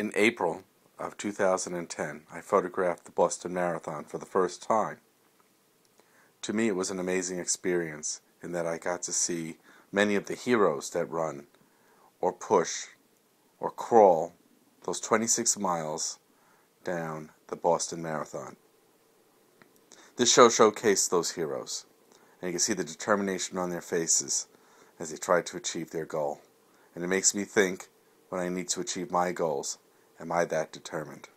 In April of 2010, I photographed the Boston Marathon for the first time. To me, it was an amazing experience in that I got to see many of the heroes that run, or push, or crawl those 26 miles down the Boston Marathon. This show showcased those heroes, and you can see the determination on their faces as they try to achieve their goal. And it makes me think when I need to achieve my goals Am I that determined?